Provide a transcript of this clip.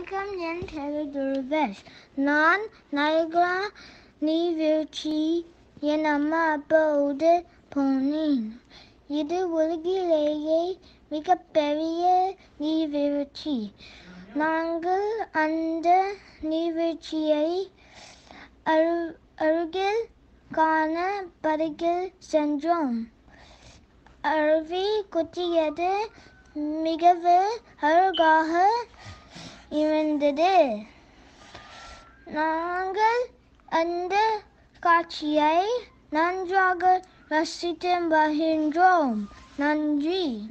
வணக்கம் என் பெயர் துர்வேஷ் நான் நயகரா நீர்வீழ்ச்சி என் அம்மா அப்போது போனேன் இது உலகிலேயே மிகப்பெரிய நீர்வீழ்ச்சி. நாங்கள் அந்த நீர்வீழ்ச்சியை அரு அருகில் காண படகில் சென்றோம். அருவி குத்தியது மிகவும் அழகாக இருந்தது நாங்கள் அந்த காட்சியை நன்றாக ரசித்து வருகின்றோம் நன்றி.